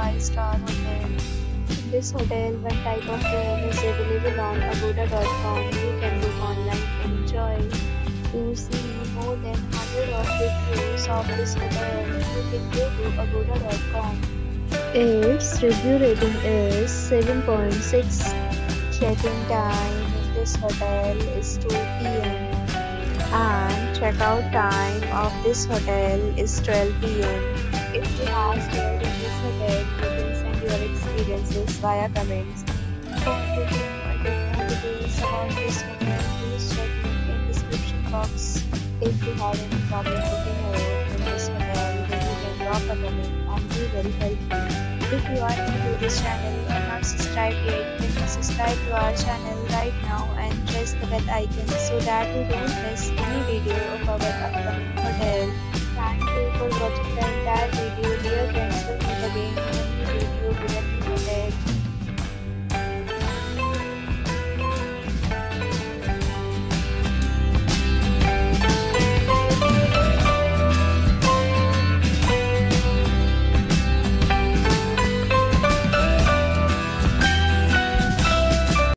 5-star hotel. This hotel, one type of room is available on agoda.com. You can book online and enjoy. To see more than 100 of reviews of this hotel, you can go to agoda.com. Its review rating is 7.6. Check-in time in this hotel is 2 p.m. and check-out time of this hotel is 12 p.m. If you have experiences via comments. For more details about this hotel, please check in description box. If you have any problem booking a room in this hotel, then you can drop a comment and we will help you. If you are new to this channel or not subscribed yet, then subscribe to our channel right now and press the bell icon so that you don't miss any